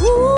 Ooh.